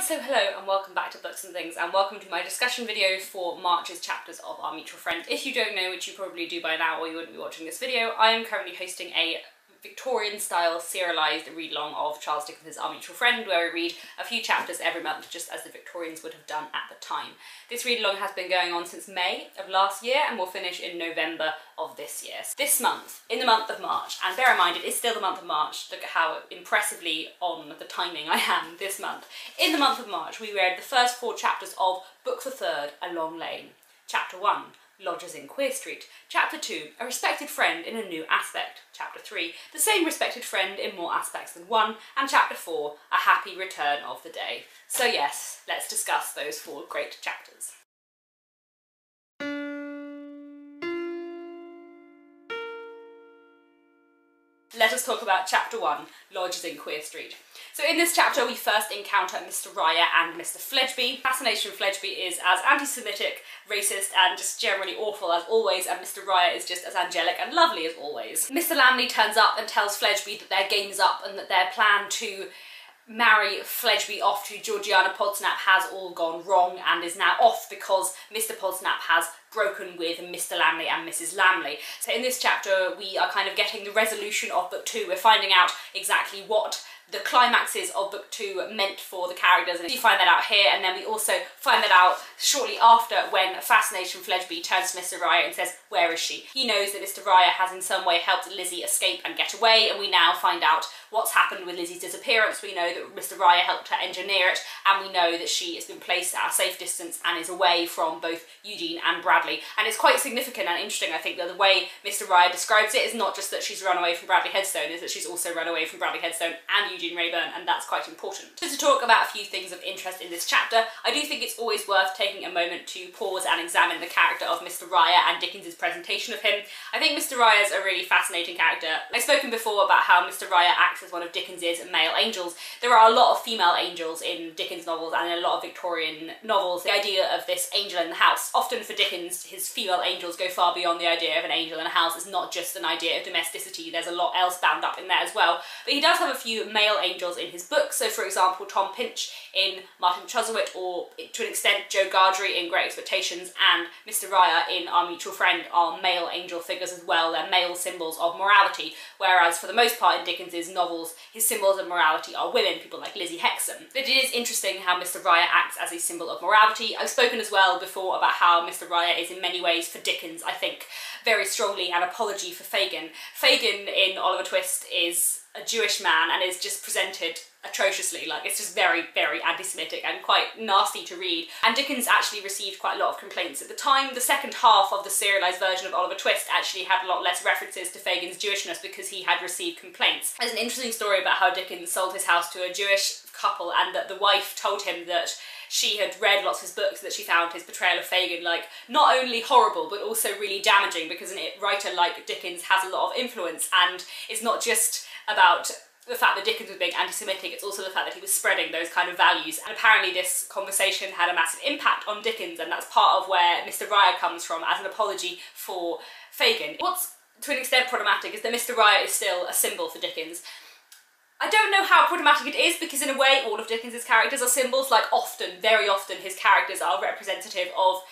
so hello and welcome back to Books and Things and welcome to my discussion video for March's chapters of Our Mutual Friend. If you don't know, which you probably do by now or you wouldn't be watching this video, I am currently hosting a Victorian style serialised read along of Charles Dickens's Our Mutual Friend where we read a few chapters every month just as the Victorians would have done at the time. This read along has been going on since May of last year and will finish in November of this year. So this month, in the month of March, and bear in mind it is still the month of March, look at how impressively on the timing I am this month. In the month of March we read the first four chapters of Book the Third, A Long Lane. Chapter 1, Lodgers in Queer Street. Chapter 2, A Respected Friend in a New Aspect. Chapter 3, The Same Respected Friend in More Aspects Than One. And Chapter 4, A Happy Return of the Day. So yes, let's discuss those four great chapters. Let us talk about chapter one, Lodgers in Queer Street. So in this chapter we first encounter Mr Riah and Mr Fledgeby. Fascination Fledgeby is as anti-Semitic, racist and just generally awful as always and Mr Riah is just as angelic and lovely as always. Mr Lammle turns up and tells Fledgeby that their game's up and that their plan to marry Fledgeby off to Georgiana Podsnap has all gone wrong and is now off because Mr Podsnap has broken with Mr Lammle and Mrs Lammle. So in this chapter we are kind of getting the resolution of book two. We're finding out exactly what the climaxes of book two meant for the characters and we find that out here and then we also find that out shortly after when Fascination Fledgeby turns to Mr Riah and says where is she? He knows that Mr Riah has in some way helped Lizzie escape and get away and we now find out what's happened with Lizzie's disappearance. We know that Mr Riah helped her engineer it and we know that she has been placed at a safe distance and is away from both Eugene and Bradley and it's quite significant and interesting I think that the way Mr Riah describes it is not just that she's run away from Bradley Headstone is that she's also run away from Bradley Headstone and Eugene Wrayburn, and that's quite important. Just to talk about a few things of interest in this chapter, I do think it's always worth taking a moment to pause and examine the character of Mr Riah and Dickens's presentation of him. I think Mr Riah's a really fascinating character. I've spoken before about how Mr Riah acts as one of Dickens's male angels. There are a lot of female angels in Dickens novels and in a lot of Victorian novels. The idea of this angel in the house, often for Dickens, his female angels go far beyond the idea of an angel in a house. It's not just an idea of domesticity, there's a lot else bound up in there as well. But he does have a few male angels in his books. So for example, Tom Pinch in Martin Chuzzlewit or to an extent Joe Gargery in Great Expectations and Mr Riah in Our Mutual Friend are male angel figures as well. They're male symbols of morality, whereas for the most part in Dickens's novels, his symbols of morality are women, people like Lizzie Hexam. But it is interesting how Mr Riah acts as a symbol of morality. I've spoken as well before about how Mr Riah is in many ways for Dickens, I think, very strongly an apology for Fagin. Fagin in Oliver Twist is a Jewish man and is just presented atrociously. Like, it's just very, very anti-Semitic and quite nasty to read. And Dickens actually received quite a lot of complaints at the time. The second half of the serialised version of Oliver Twist actually had a lot less references to Fagin's Jewishness because he had received complaints. There's an interesting story about how Dickens sold his house to a Jewish couple and that the wife told him that she had read lots of his books that she found his portrayal of Fagin like not only horrible but also really damaging because a writer like Dickens has a lot of influence and it's not just about the fact that Dickens was being anti-Semitic, it's also the fact that he was spreading those kind of values. And apparently this conversation had a massive impact on Dickens and that's part of where Mr Riah comes from as an apology for Fagin. What's to an extent problematic is that Mr Riah is still a symbol for Dickens. I don't know how problematic it is because in a way all of Dickens's characters are symbols, like often, very often his characters are representative of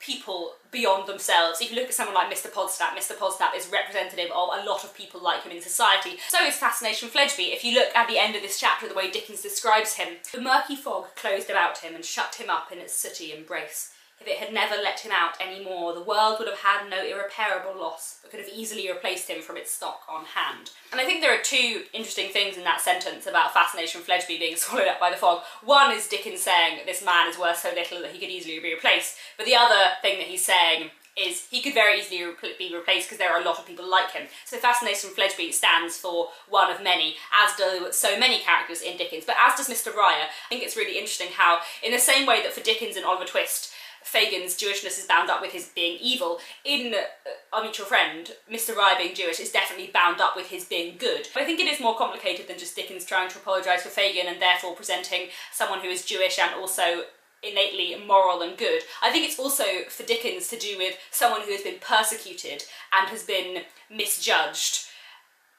people beyond themselves. If you look at someone like Mr Podsnap, Mr Podsnap is representative of a lot of people like him in society. So is Fascination Fledgeby. If you look at the end of this chapter, the way Dickens describes him, the murky fog closed about him and shut him up in its sooty embrace. If it had never let him out anymore, the world would have had no irreparable loss, but could have easily replaced him from its stock on hand. And I think there are two interesting things in that sentence about Fascination Fledgeby being swallowed up by the fog. One is Dickens saying this man is worth so little that he could easily be replaced, but the other thing that he's saying is he could very easily be replaced because there are a lot of people like him. So Fascination Fledgeby stands for one of many, as do so many characters in Dickens, but as does Mr Riah. I think it's really interesting how, in the same way that for Dickens and Oliver Twist, Fagin's Jewishness is bound up with his being evil. In uh, Our Mutual Friend, Mr. Riah being Jewish is definitely bound up with his being good. But I think it is more complicated than just Dickens trying to apologise for Fagin and therefore presenting someone who is Jewish and also innately moral and good. I think it's also for Dickens to do with someone who has been persecuted and has been misjudged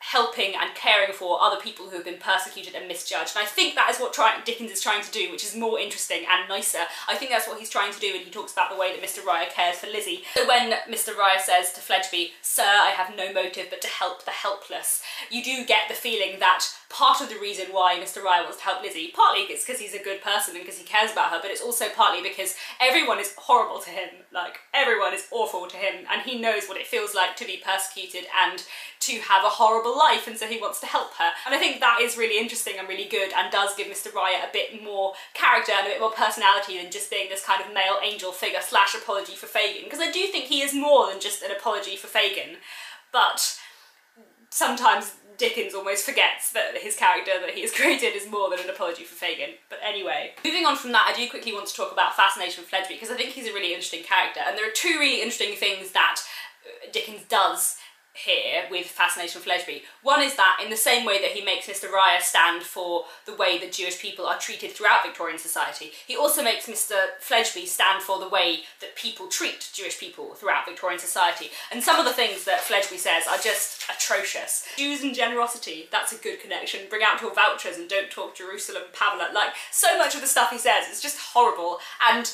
helping and caring for other people who have been persecuted and misjudged. And I think that is what Dickens is trying to do, which is more interesting and nicer. I think that's what he's trying to do when he talks about the way that Mr. Riah cares for Lizzie. So when Mr. Riah says to Fledgeby, Sir, I have no motive but to help the helpless, you do get the feeling that part of the reason why Mr. Riah wants to help Lizzie, partly it's because he's a good person and because he cares about her, but it's also partly because everyone is horrible to him. Like, everyone is awful to him, and he knows what it feels like to be persecuted and to have a horrible life, and so he wants to help her. And I think that is really interesting and really good, and does give Mr. Riah a bit more character and a bit more personality than just being this kind of male angel figure slash apology for Fagin, because I do think he is more than just an apology for Fagin, but sometimes Dickens almost forgets that his character that he has created is more than an apology for Fagin. But anyway, moving on from that, I do quickly want to talk about Fascination with Fledgeby because I think he's a really interesting character, and there are two really interesting things that uh, Dickens does here with Fascination Fledgeby. One is that in the same way that he makes Mr. Riah stand for the way that Jewish people are treated throughout Victorian society, he also makes Mr. Fledgeby stand for the way that people treat Jewish people throughout Victorian society. And some of the things that Fledgeby says are just atrocious. Jews and generosity, that's a good connection. Bring out your vouchers and don't talk Jerusalem palaver. Like, so much of the stuff he says is just horrible. And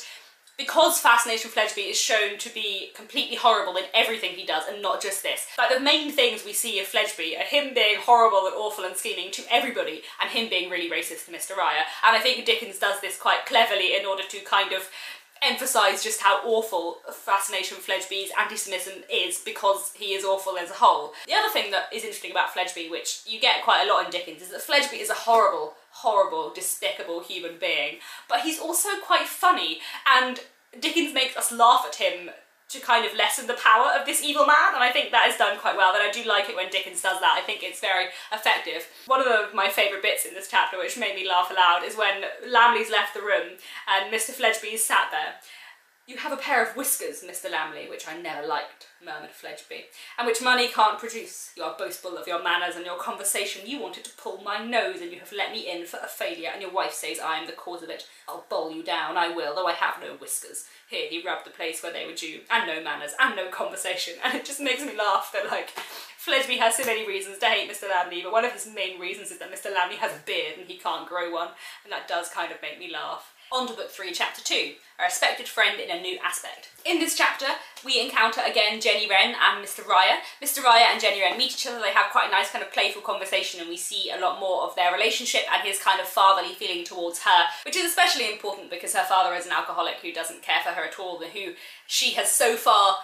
because Fascination Fledgeby is shown to be completely horrible in everything he does and not just this. Like the main things we see of Fledgeby are him being horrible and awful and scheming to everybody and him being really racist to Mr. Riah. And I think Dickens does this quite cleverly in order to kind of emphasise just how awful Fascination Fledgeby's anti-Semitism is because he is awful as a whole. The other thing that is interesting about Fledgeby, which you get quite a lot in Dickens, is that Fledgeby is a horrible, horrible, despicable human being, but he's also quite funny, and Dickens makes us laugh at him to kind of lessen the power of this evil man, and I think that is done quite well, and I do like it when Dickens does that. I think it's very effective. One of the, my favourite bits in this chapter, which made me laugh aloud, is when Lammle's left the room and Mr. Fledgeby is sat there. You have a pair of whiskers, Mr. Lammle, which I never liked, murmured Fledgeby, and which money can't produce. You are boastful of your manners and your conversation. You wanted to pull my nose, and you have let me in for a failure, and your wife says I am the cause of it. I'll bowl you down, I will, though I have no whiskers. Here, he rubbed the place where they were due, and no manners, and no conversation, and it just makes me laugh that, like, Fledgeby has so many reasons to hate Mr. Lammle, but one of his main reasons is that Mr. Lammle has a beard and he can't grow one, and that does kind of make me laugh. On to book three, chapter two, a respected friend in a new aspect. In this chapter, we encounter again Jenny Wren and Mr. Riah. Mr. Riah and Jenny Wren meet each other, they have quite a nice kind of playful conversation and we see a lot more of their relationship and his kind of fatherly feeling towards her, which is especially important because her father is an alcoholic who doesn't care for her at all and who she has so far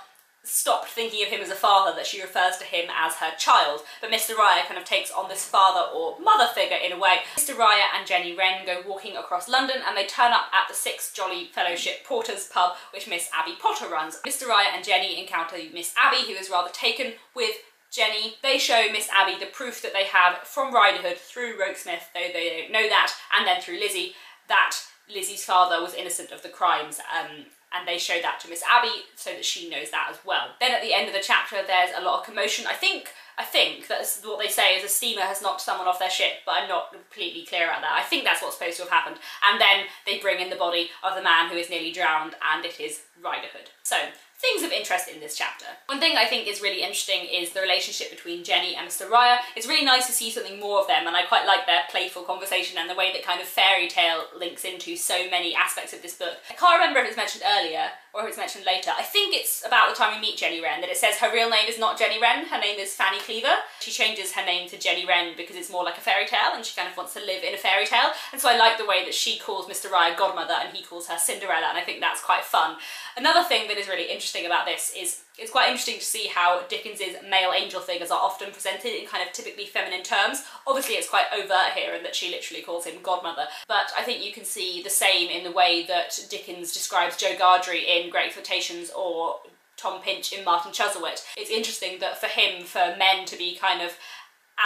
stopped thinking of him as a father that she refers to him as her child. But Mr. Riah kind of takes on this father or mother figure in a way. Mr. Riah and Jenny Wren go walking across London and they turn up at the Six Jolly Fellowship Porters pub which Miss Abbey Potter runs. Mr. Riah and Jenny encounter Miss Abbey who is rather taken with Jenny. They show Miss Abbey the proof that they have from Riderhood through Rokesmith, though they don't know that, and then through Lizzie, that Lizzie's father was innocent of the crimes um, and they show that to Miss Abbey so that she knows that as well. Then at the end of the chapter there's a lot of commotion. I think I think that's what they say is a steamer has knocked someone off their ship, but I'm not completely clear about that. I think that's what's supposed to have happened. And then they bring in the body of the man who is nearly drowned and it is Riderhood. So things of interest in this chapter. One thing I think is really interesting is the relationship between Jenny and Mr. Riah. It's really nice to see something more of them and I quite like their playful conversation and the way that kind of fairy tale links into so many aspects of this book. I can't remember if it's mentioned earlier or if it's mentioned later. I think it's about the time we meet Jenny Wren that it says her real name is not Jenny Wren, her name is Fanny Cleaver. She changes her name to Jenny Wren because it's more like a fairy tale and she kind of wants to live in a fairy tale and so I like the way that she calls Mr. Riah godmother and he calls her Cinderella and I think that's quite fun. Another thing that is really interesting about this is it's quite interesting to see how Dickens's male angel figures are often presented in kind of typically feminine terms. Obviously it's quite overt here in that she literally calls him godmother, but I think you can see the same in the way that Dickens describes Joe Gargery in Great Expectations or Tom Pinch in Martin Chuzzlewit. It's interesting that for him, for men to be kind of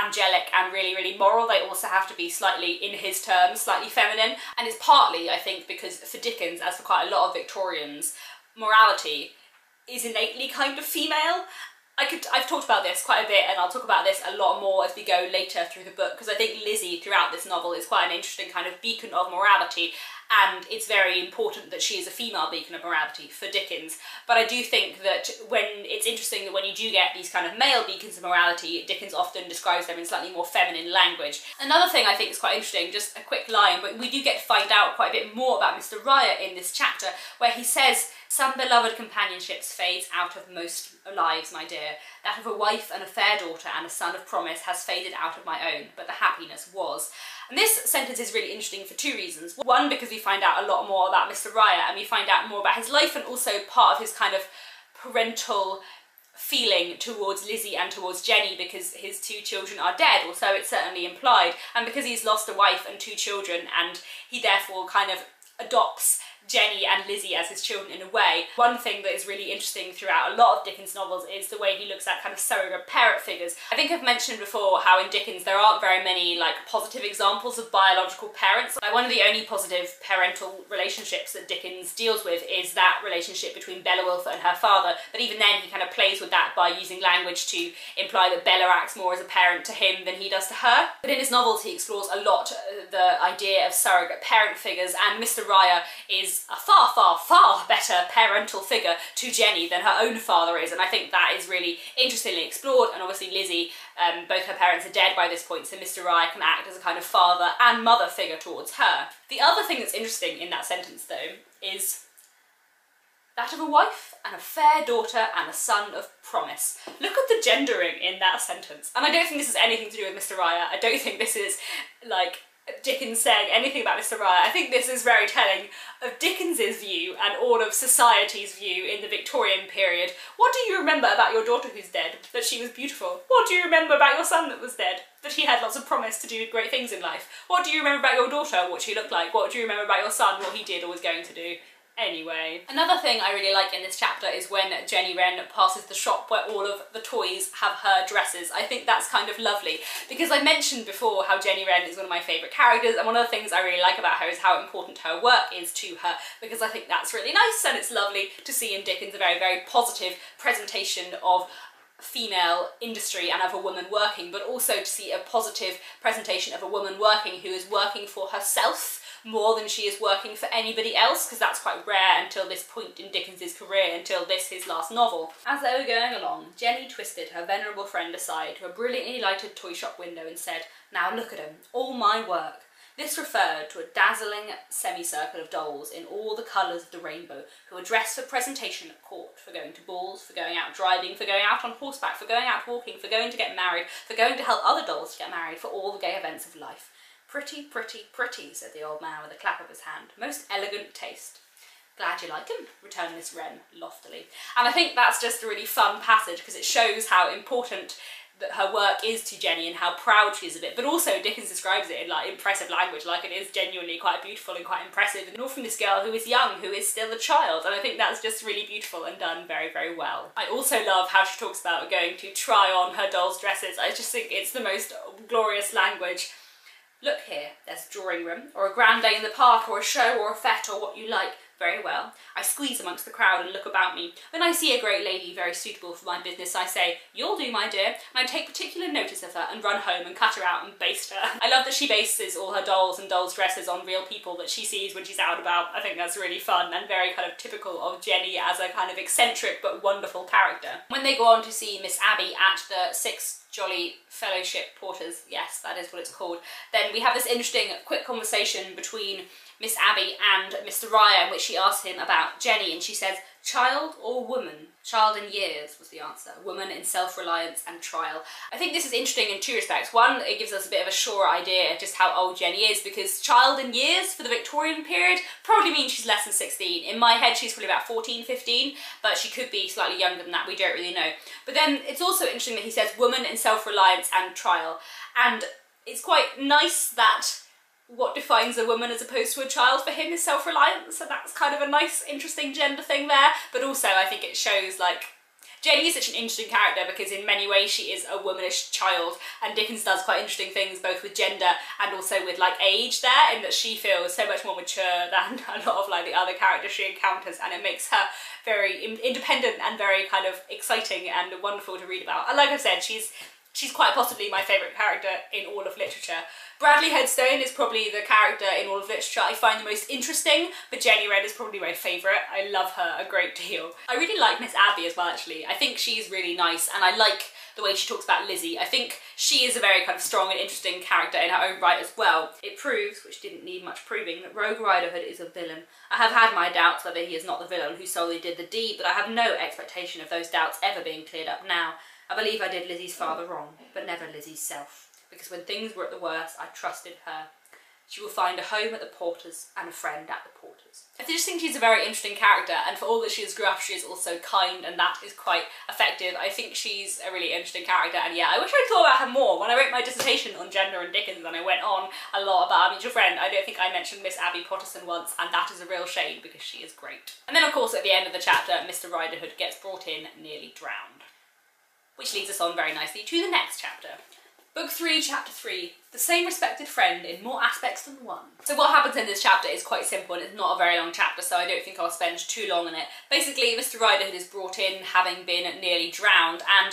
angelic and really, really moral. They also have to be slightly, in his terms, slightly feminine. And it's partly, I think, because for Dickens, as for quite a lot of Victorians, morality is innately kind of female. I could, I've talked about this quite a bit and I'll talk about this a lot more as we go later through the book because I think Lizzie throughout this novel is quite an interesting kind of beacon of morality and it's very important that she is a female beacon of morality for Dickens. But I do think that when it's interesting that when you do get these kind of male beacons of morality, Dickens often describes them in slightly more feminine language. Another thing I think is quite interesting, just a quick line, but we do get to find out quite a bit more about Mr. Riah in this chapter, where he says, some beloved companionships fades out of most lives, my dear. That of a wife and a fair daughter and a son of promise has faded out of my own, but the happiness was. And this sentence is really interesting for two reasons. One, because we find out a lot more about Mr. Riah and we find out more about his life and also part of his kind of parental feeling towards Lizzie and towards Jenny because his two children are dead, or so it's certainly implied, and because he's lost a wife and two children and he therefore kind of adopts Jenny and Lizzie as his children in a way. One thing that is really interesting throughout a lot of Dickens novels is the way he looks at kind of surrogate parent figures. I think I've mentioned before how in Dickens there aren't very many like positive examples of biological parents. Like one of the only positive parental relationships that Dickens deals with is that relationship between Bella Wilfer and her father, but even then he kind of plays with that by using language to imply that Bella acts more as a parent to him than he does to her. But in his novels he explores a lot uh, the idea of surrogate parent figures and Mr. Riah is a far, far, far better parental figure to Jenny than her own father is, and I think that is really interestingly explored, and obviously Lizzie, um, both her parents are dead by this point, so Mr. Riah can act as a kind of father and mother figure towards her. The other thing that's interesting in that sentence, though, is that of a wife and a fair daughter and a son of promise. Look at the gendering in that sentence. And I don't think this has anything to do with Mr. Riah. I don't think this is like Dickens saying anything about Mr. Riah. I think this is very telling of Dickens's view and all of society's view in the Victorian period. What do you remember about your daughter who's dead? That she was beautiful. What do you remember about your son that was dead? That he had lots of promise to do great things in life. What do you remember about your daughter? What she looked like? What do you remember about your son? What he did or was going to do? Anyway. Another thing I really like in this chapter is when Jenny Wren passes the shop where all of the toys have her dresses. I think that's kind of lovely because I mentioned before how Jenny Wren is one of my favourite characters and one of the things I really like about her is how important her work is to her because I think that's really nice and it's lovely to see in Dickens a very, very positive presentation of female industry and of a woman working, but also to see a positive presentation of a woman working who is working for herself more than she is working for anybody else because that's quite rare until this point in Dickens's career, until this, his last novel. As they were going along, Jenny twisted her venerable friend aside to a brilliantly lighted toy shop window and said, Now look at 'em, all my work. This referred to a dazzling semicircle of dolls in all the colours of the rainbow who were dressed for presentation at court, for going to balls, for going out driving, for going out on horseback, for going out walking, for going to get married, for going to help other dolls to get married, for all the gay events of life. Pretty, pretty, pretty, said the old man with a clap of his hand. Most elegant taste. Glad you like him, returned Miss Wren loftily. And I think that's just a really fun passage because it shows how important that her work is to Jenny and how proud she is of it. But also Dickens describes it in like impressive language, like it is genuinely quite beautiful and quite impressive. And all from this girl who is young, who is still a child. And I think that's just really beautiful and done very, very well. I also love how she talks about going to try on her doll's dresses. I just think it's the most glorious language Look here, there's a drawing room, or a grand day in the park, or a show, or a fete, or what you like. Very well. I squeeze amongst the crowd and look about me. When I see a great lady very suitable for my business, I say, you'll do, my dear, and I take particular notice of her and run home and cut her out and baste her. I love that she bases all her dolls and dolls' dresses on real people that she sees when she's out about. I think that's really fun and very kind of typical of Jenny as a kind of eccentric but wonderful character. When they go on to see Miss Abbey at the Six Jolly Fellowship Porters, yes, that is what it's called, then we have this interesting quick conversation between Miss Abbey and Mr. Riah in which she asks him about Jenny and she says, child or woman? Child in years was the answer. Woman in self-reliance and trial. I think this is interesting in two respects. One, it gives us a bit of a sure idea of just how old Jenny is because child in years for the Victorian period probably means she's less than 16. In my head she's probably about 14, 15, but she could be slightly younger than that, we don't really know. But then it's also interesting that he says woman in self-reliance and trial. And it's quite nice that what defines a woman as opposed to a child for him is self-reliance, so that's kind of a nice, interesting gender thing there. But also, I think it shows like Jenny is such an interesting character because in many ways she is a womanish child and Dickens does quite interesting things both with gender and also with like age there in that she feels so much more mature than a lot of like the other characters she encounters and it makes her very independent and very kind of exciting and wonderful to read about. And like I've said, she's she's quite possibly my favourite character in all of literature. Bradley Headstone is probably the character in all of literature I find the most interesting, but Jenny Wren is probably my favourite. I love her a great deal. I really like Miss Abbey as well, actually. I think she's really nice, and I like the way she talks about Lizzie. I think she is a very kind of strong and interesting character in her own right as well. It proves, which didn't need much proving, that Rogue Riderhood is a villain. I have had my doubts whether he is not the villain who solely did the deed, but I have no expectation of those doubts ever being cleared up now. I believe I did Lizzie's father wrong, but never Lizzie's self. Because when things were at the worst, I trusted her. She will find a home at the Porters and a friend at the Porters. I just think she's a very interesting character, and for all that she is gruff, she is also kind, and that is quite effective. I think she's a really interesting character, and yeah, I wish I'd thought about her more. When I wrote my dissertation on gender and Dickens, and I went on a lot about our mutual friend, I don't think I mentioned Miss Abbey Potterson once, and that is a real shame because she is great. And then, of course, at the end of the chapter, Mr. Riderhood gets brought in, nearly drowned. Which leads us on very nicely to the next chapter. Book 3, Chapter 3 The Same Respected Friend in More Aspects Than One. So, what happens in this chapter is quite simple and it's not a very long chapter, so I don't think I'll spend too long on it. Basically, Mr. Riderhood is brought in having been nearly drowned, and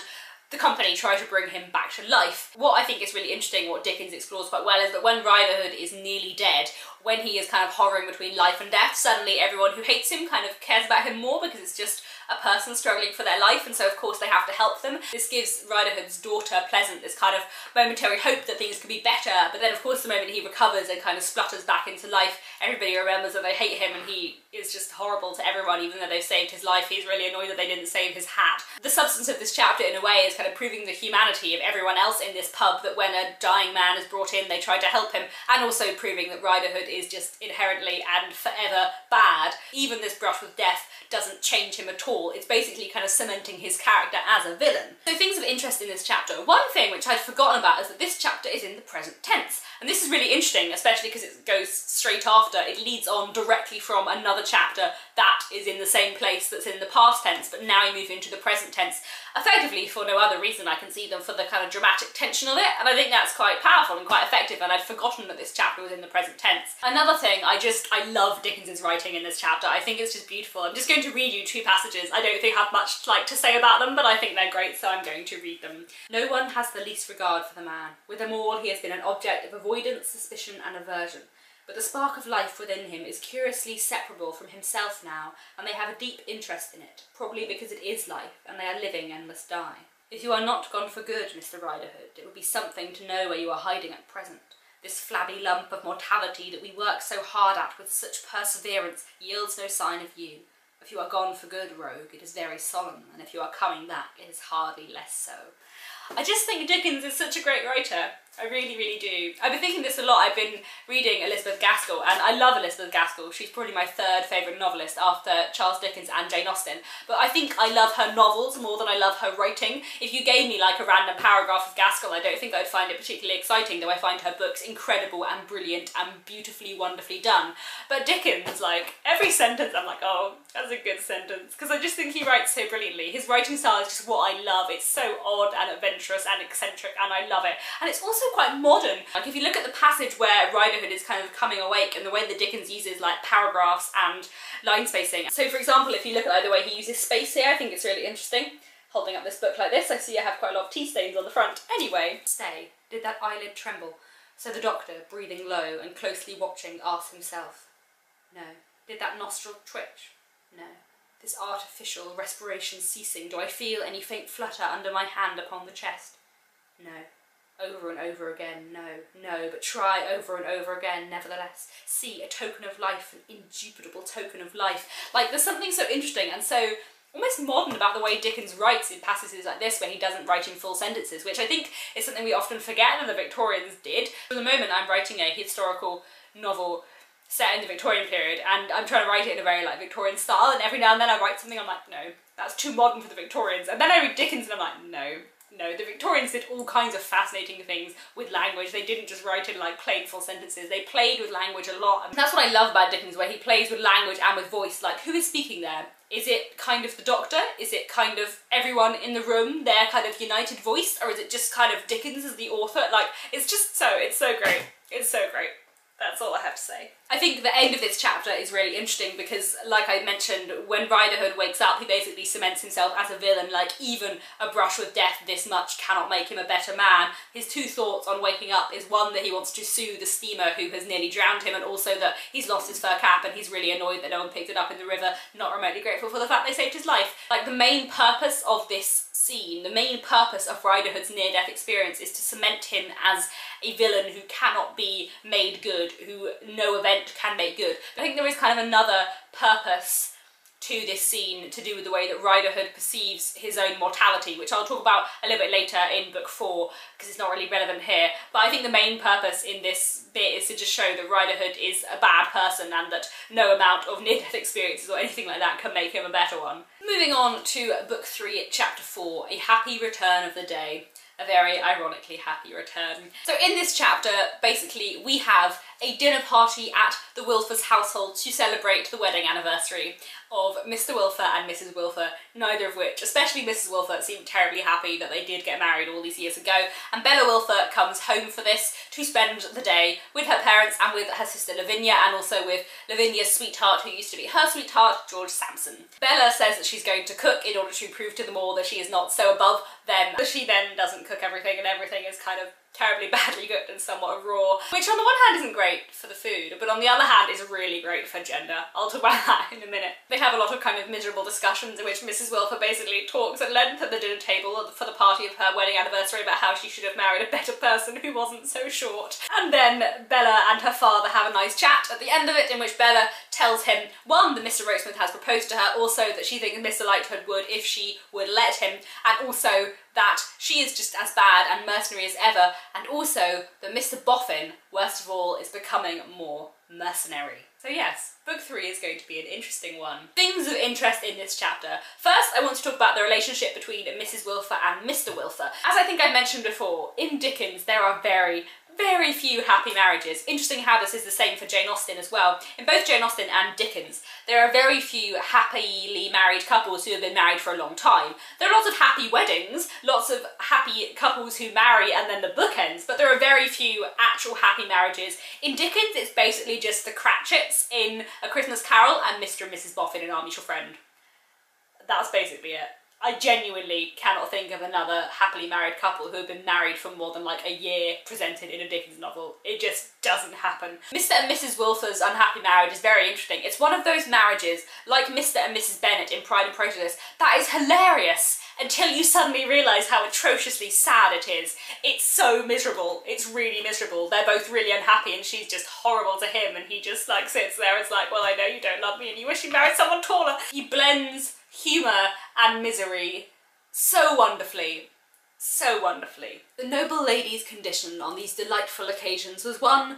the company try to bring him back to life. What I think is really interesting, what Dickens explores quite well, is that when Riderhood is nearly dead, when he is kind of hovering between life and death, suddenly everyone who hates him kind of cares about him more because it's just a person struggling for their life, and so of course they have to help them. This gives Riderhood's daughter, Pleasant, this kind of momentary hope that things could be better, but then of course the moment he recovers and kind of splutters back into life, everybody remembers that they hate him and he is just horrible to everyone, even though they've saved his life. He's really annoyed that they didn't save his hat. The substance of this chapter, in a way, is kind of proving the humanity of everyone else in this pub, that when a dying man is brought in, they try to help him, and also proving that Riderhood is just inherently and forever bad. Even this brush with death doesn't change him at all. It's basically kind of cementing his character as a villain. So things of interest in this chapter. One thing which I'd forgotten about is that this chapter is in the present tense. And this is really interesting, especially because it goes straight after. It leads on directly from another chapter that is in the same place that's in the past tense, but now you move into the present tense effectively for no other reason I can see them for the kind of dramatic tension of it and I think that's quite powerful and quite effective and I'd forgotten that this chapter was in the present tense. Another thing, I just, I love Dickens's writing in this chapter. I think it's just beautiful. I'm just going to read you two passages. I don't think I have much like to say about them but I think they're great so I'm going to read them. No one has the least regard for the man. With them all he has been an object of avoidance, suspicion and aversion. But the spark of life within him is curiously separable from himself now, and they have a deep interest in it, probably because it is life, and they are living and must die. If you are not gone for good, Mr. Riderhood, it would be something to know where you are hiding at present. This flabby lump of mortality that we work so hard at with such perseverance yields no sign of you. If you are gone for good, rogue, it is very solemn, and if you are coming back, it is hardly less so. I just think Dickens is such a great writer. I really, really do. I've been thinking this a lot. I've been reading Elizabeth Gaskell, and I love Elizabeth Gaskell. She's probably my third favourite novelist after Charles Dickens and Jane Austen. But I think I love her novels more than I love her writing. If you gave me like a random paragraph of Gaskell, I don't think I'd find it particularly exciting, though I find her books incredible and brilliant and beautifully, wonderfully done. But Dickens, like, every sentence I'm like, oh, that's a good sentence. Because I just think he writes so brilliantly. His writing style is just what I love. It's so odd and adventurous and eccentric, and I love it. And it's also quite modern. Like if you look at the passage where Riderhood is kind of coming awake and the way that Dickens uses like paragraphs and line spacing. So for example, if you look at the way he uses space here, I think it's really interesting. Holding up this book like this, I see I have quite a lot of tea stains on the front. Anyway, stay. Did that eyelid tremble? So the doctor, breathing low and closely watching, asked himself. No. Did that nostril twitch? No. This artificial respiration ceasing, do I feel any faint flutter under my hand upon the chest? No over and over again, no, no, but try over and over again, nevertheless. See a token of life, an indubitable token of life. Like, there's something so interesting and so almost modern about the way Dickens writes in passages like this where he doesn't write in full sentences, which I think is something we often forget that the Victorians did. For the moment I'm writing a historical novel set in the Victorian period and I'm trying to write it in a very like Victorian style and every now and then I write something I'm like, no, that's too modern for the Victorians. And then I read Dickens and I'm like, no, no, the Victorians did all kinds of fascinating things with language. They didn't just write in like plain full sentences. They played with language a lot. And that's what I love about Dickens, where he plays with language and with voice. Like, who is speaking there? Is it kind of the doctor? Is it kind of everyone in the room, their kind of united voice? Or is it just kind of Dickens as the author? Like, it's just so, it's so great. It's so great. That's all I have to say. I think the end of this chapter is really interesting because, like I mentioned, when Riderhood wakes up, he basically cements himself as a villain. Like, even a brush with death this much cannot make him a better man. His two thoughts on waking up is one, that he wants to sue the steamer who has nearly drowned him, and also that he's lost his fur cap and he's really annoyed that no one picked it up in the river, not remotely grateful for the fact they saved his life. Like, the main purpose of this scene, the main purpose of Riderhood's near-death experience is to cement him as a villain who cannot be made good, who no event can make good. I think there is kind of another purpose to this scene to do with the way that Riderhood perceives his own mortality, which I'll talk about a little bit later in book four, because it's not really relevant here. But I think the main purpose in this bit is to just show that Riderhood is a bad person and that no amount of near-death experiences or anything like that can make him a better one. Moving on to book three, chapter four, A Happy Return of the Day a very ironically happy return. So in this chapter, basically, we have a dinner party at the Wilfers household to celebrate the wedding anniversary of Mr. Wilfer and Mrs. Wilfer, neither of which, especially Mrs. Wilfer, seemed terribly happy that they did get married all these years ago. And Bella Wilfer comes home for this to spend the day with her parents and with her sister Lavinia and also with Lavinia's sweetheart who used to be her sweetheart, George Sampson. Bella says that she's going to cook in order to prove to them all that she is not so above them. But she then doesn't cook everything and everything is kind of terribly badly cooked and somewhat raw, which on the one hand isn't great for the food, but on the other hand is really great for gender. I'll talk about that in a minute. They have a lot of kind of miserable discussions in which Mrs. Wilfer basically talks at length at the dinner table for the party of her wedding anniversary about how she should have married a better person who wasn't so short. And then Bella and her father have a nice chat at the end of it in which Bella tells him, one, that Mr. Rokesmith has proposed to her, also that she thinks Mr. Lightfoot would if she would let him, and also that she is just as bad and mercenary as ever, and also that Mr. Boffin, worst of all, is becoming more mercenary. So yes, book three is going to be an interesting one. Things of interest in this chapter. First, I want to talk about the relationship between Mrs. Wilfer and Mr. Wilfer. As I think I've mentioned before, in Dickens there are very, very few happy marriages. Interesting how this is the same for Jane Austen as well. In both Jane Austen and Dickens, there are very few happily married couples who have been married for a long time. There are lots of happy weddings, lots of happy couples who marry and then the book ends, but there are very few actual happy marriages. In Dickens, it's basically just the Cratchits in A Christmas Carol and Mr. and Mrs. Boffin in Our Mutual Friend. That's basically it. I genuinely cannot think of another happily married couple who have been married for more than like a year presented in a Dickens novel. It just doesn't happen. Mr. and Mrs. Wilfer's unhappy marriage is very interesting. It's one of those marriages, like Mr. and Mrs. Bennet in Pride and Prejudice, that is hilarious until you suddenly realise how atrociously sad it is. It's so miserable. It's really miserable. They're both really unhappy and she's just horrible to him and he just like sits there is like, well, I know you don't love me and you wish you married someone taller. He blends humour and misery so wonderfully. So wonderfully. The noble lady's condition on these delightful occasions was one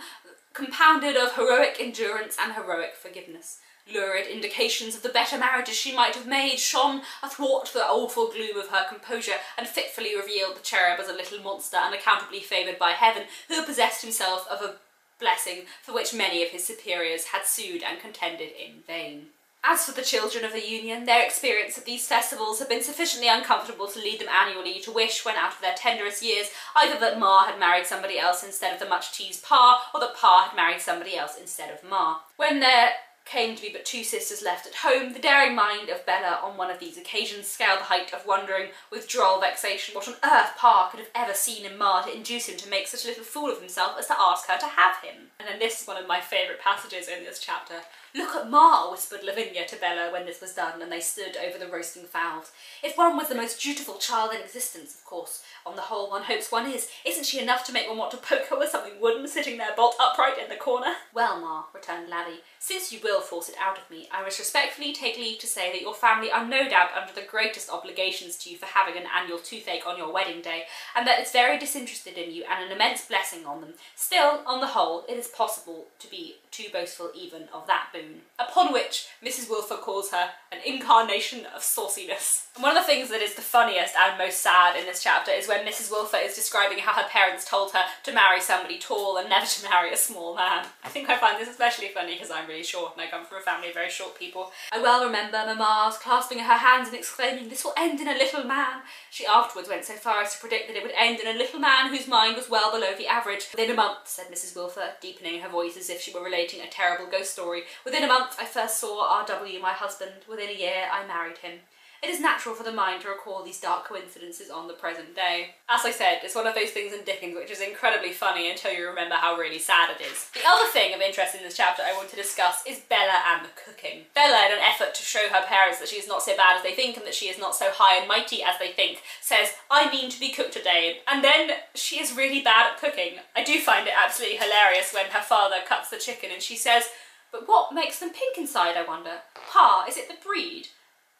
compounded of heroic endurance and heroic forgiveness. Lurid indications of the better marriages she might have made shone athwart the awful gloom of her composure and fitfully revealed the cherub as a little monster unaccountably favoured by heaven who possessed himself of a blessing for which many of his superiors had sued and contended in vain. As for the children of the Union, their experience of these festivals had been sufficiently uncomfortable to lead them annually to wish, when out of their tenderest years, either that Ma had married somebody else instead of the much-teased Pa, or that Pa had married somebody else instead of Ma. When their came to be but two sisters left at home, the daring mind of Bella on one of these occasions scaled the height of wondering, with droll vexation, what on earth Pa could have ever seen in Ma to induce him to make such a little fool of himself as to ask her to have him. And then this is one of my favourite passages in this chapter. Look at Ma, whispered Lavinia to Bella when this was done, and they stood over the roasting fowls. If one was the most dutiful child in existence, of course, on the whole one hopes one is. Isn't she enough to make one want to poke her with something wooden sitting there bolt upright in the corner? Well, Ma, returned Lavvy, since you will force it out of me, I must respectfully take leave to say that your family are no doubt under the greatest obligations to you for having an annual toothache on your wedding day, and that it's very disinterested in you and an immense blessing on them. Still, on the whole, it is possible to be too boastful even of that boon. Upon which Mrs. Wilfer calls her an incarnation of sauciness. And one of the things that is the funniest and most sad in this chapter is when Mrs. Wilfer is describing how her parents told her to marry somebody tall and never to marry a small man. I think I find this especially funny because I'm really short and I come from a family of very short people. I well remember Mamma's clasping her hands and exclaiming, this will end in a little man. She afterwards went so far as to predict that it would end in a little man whose mind was well below the average. Within a month, said Mrs. Wilfer, deepening her voice as if she were relating a terrible ghost story, within a month I first saw R.W., my husband. Within a year I married him. It is natural for the mind to recall these dark coincidences on the present day. As I said, it's one of those things in Dickens which is incredibly funny until you remember how really sad it is. The other thing of interest in this chapter I want to discuss is Bella and the cooking. Bella, in an effort to show her parents that she is not so bad as they think and that she is not so high and mighty as they think, says, I mean to be cooked today. And then she is really bad at cooking. I do find it absolutely hilarious when her father cuts the chicken and she says, but what makes them pink inside, I wonder? Pa, is it the breed?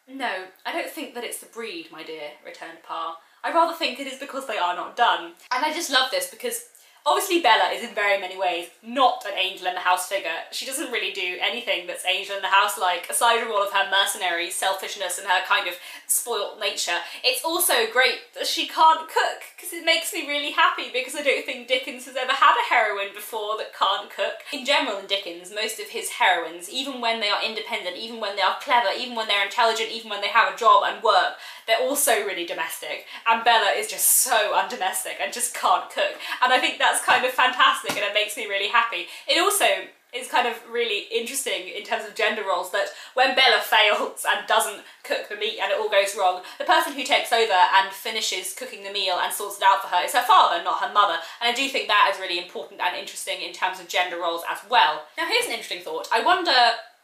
No, I don't think that it's the breed, my dear, returned Pa. I rather think it is because they are not done. And I just love this because Obviously Bella is in very many ways not an angel in the house figure. She doesn't really do anything that's angel in the house like, aside from all of her mercenary selfishness and her kind of spoilt nature. It's also great that she can't cook because it makes me really happy because I don't think Dickens has ever had a heroine before that can't cook. In general in Dickens, most of his heroines, even when they are independent, even when they are clever, even when they're intelligent, even when they have a job and work, they're also really domestic. And Bella is just so undomestic and just can't cook. And I think that's that's kind of fantastic and it makes me really happy. It also is kind of really interesting in terms of gender roles that when Bella fails and doesn't cook the meat and it all goes wrong, the person who takes over and finishes cooking the meal and sorts it out for her is her father, not her mother. And I do think that is really important and interesting in terms of gender roles as well. Now here's an interesting thought. I wonder,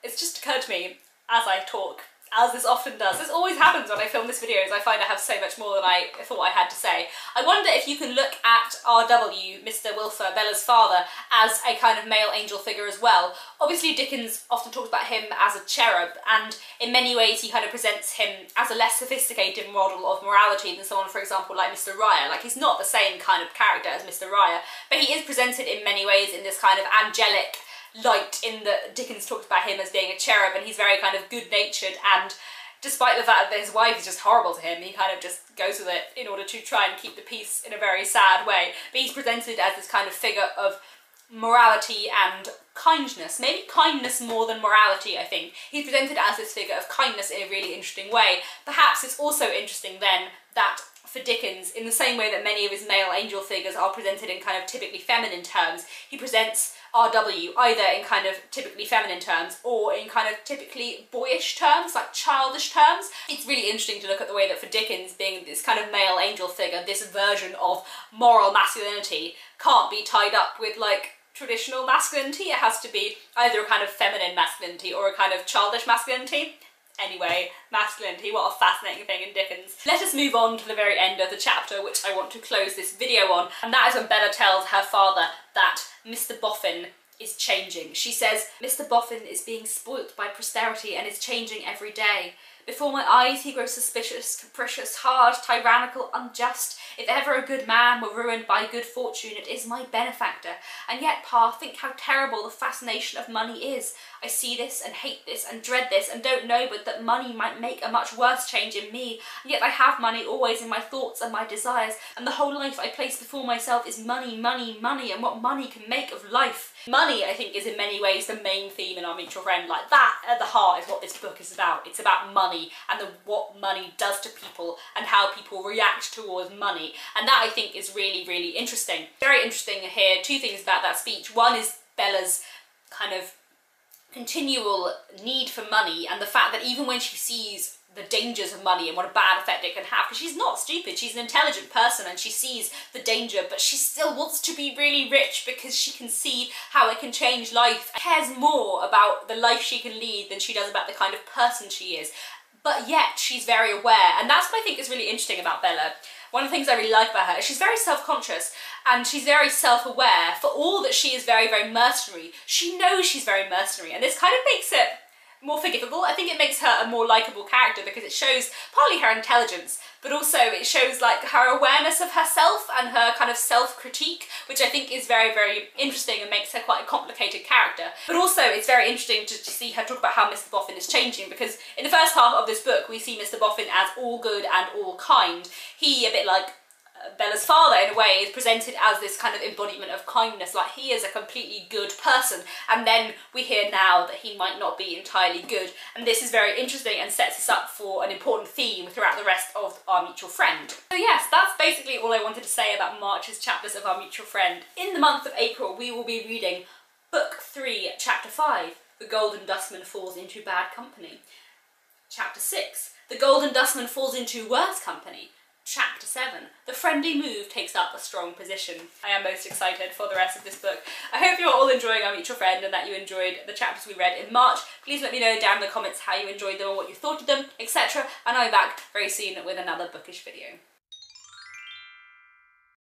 it's just occurred to me as I talk as this often does. This always happens when I film this video is I find I have so much more than I thought I had to say. I wonder if you can look at R.W., Mr Wilfer, Bella's father, as a kind of male angel figure as well. Obviously Dickens often talks about him as a cherub and in many ways he kind of presents him as a less sophisticated model of morality than someone for example like Mr Riah. Like he's not the same kind of character as Mr Riah but he is presented in many ways in this kind of angelic light in that Dickens talks about him as being a cherub and he's very kind of good-natured and despite the fact that his wife is just horrible to him, he kind of just goes with it in order to try and keep the peace in a very sad way. But he's presented as this kind of figure of morality and kindness. Maybe kindness more than morality, I think. He's presented as this figure of kindness in a really interesting way. Perhaps it's also interesting then that for Dickens, in the same way that many of his male angel figures are presented in kind of typically feminine terms, he presents RW, either in kind of typically feminine terms or in kind of typically boyish terms, like childish terms. It's really interesting to look at the way that for Dickens, being this kind of male angel figure, this version of moral masculinity can't be tied up with like traditional masculinity. It has to be either a kind of feminine masculinity or a kind of childish masculinity. Anyway, masculinity, what a fascinating thing in Dickens. Let us move on to the very end of the chapter, which I want to close this video on, and that is when Bella tells her father that Mr. Boffin is changing. She says, Mr. Boffin is being spoilt by posterity and is changing every day. Before my eyes he grows suspicious, capricious, hard, tyrannical, unjust. If ever a good man were ruined by good fortune, it is my benefactor. And yet, Pa, think how terrible the fascination of money is. I see this and hate this and dread this and don't know but that money might make a much worse change in me. And yet I have money always in my thoughts and my desires, and the whole life I place before myself is money, money, money, and what money can make of life. Money, I think, is in many ways the main theme in Our Mutual Friend. Like that at the heart is what this book is about. It's about money and the, what money does to people and how people react towards money. And that I think is really, really interesting. Very interesting here, two things about that speech. One is Bella's kind of continual need for money and the fact that even when she sees the dangers of money and what a bad effect it can have because she's not stupid she's an intelligent person and she sees the danger but she still wants to be really rich because she can see how it can change life. Cares more about the life she can lead than she does about the kind of person she is. But yet she's very aware. And that's what I think is really interesting about Bella one of the things I really like about her is she's very self-conscious and she's very self-aware for all that she is very, very mercenary. She knows she's very mercenary and this kind of makes it more forgivable. I think it makes her a more likable character because it shows partly her intelligence, but also it shows like her awareness of herself and her kind of self-critique, which I think is very, very interesting and makes her quite a complicated character. But also it's very interesting to, to see her talk about how Mr. Boffin is changing because in the first half of this book we see Mr. Boffin as all good and all kind. He a bit like Bella's father, in a way, is presented as this kind of embodiment of kindness, like he is a completely good person, and then we hear now that he might not be entirely good, and this is very interesting and sets us up for an important theme throughout the rest of Our Mutual Friend. So yes, that's basically all I wanted to say about March's chapters of Our Mutual Friend. In the month of April, we will be reading Book 3, Chapter 5, The Golden Dustman Falls into Bad Company. Chapter 6, The Golden Dustman Falls into Worse Company. Chapter 7. The friendly move takes up a strong position. I am most excited for the rest of this book. I hope you're all enjoying Our Mutual Friend and that you enjoyed the chapters we read in March. Please let me know down in the comments how you enjoyed them or what you thought of them, etc. And I'll be back very soon with another bookish video.